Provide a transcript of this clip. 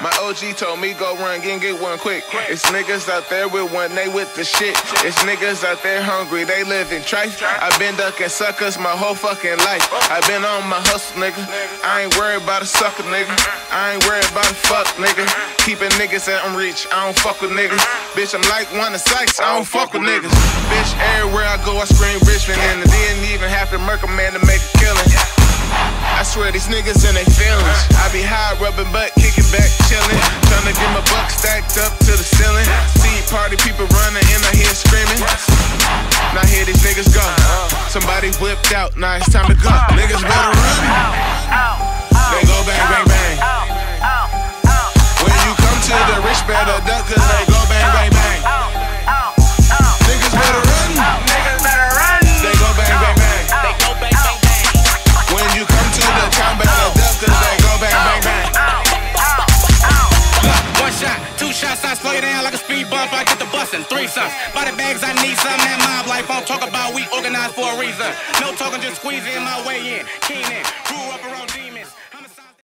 My OG told me go run, get get one quick. It's niggas out there with one, they with the shit. It's niggas out there hungry, they live in trife. i been ducking suckers my whole fucking life. Oh. i been on my hustle, nigga. I ain't worried about a sucker, nigga. I ain't worried about a fuck, nigga. Keeping niggas at I'm reach, I don't fuck with niggas. Bitch, I'm like one of Sykes, I don't fuck with niggas. Bitch, everywhere I go, I scream Richmond, and I didn't even have to murk a man to make a killing. I swear these niggas in their feelings. I be high, rubbing butt, kicking back, chilling. Trying to get my buck stacked up to the ceiling. See party people running and I hear screaming. Now hear these niggas go. Somebody whipped out, now it's time to go. Niggas better run. They go bang, bang, bang. When you come to the rich, better duck, cause I slow you down like a speed bump. I get the bustin', three shots. Body bags, I need some. That mob life, I don't talk about. We organized for a reason. No talking, just squeezing my way in. Around demons.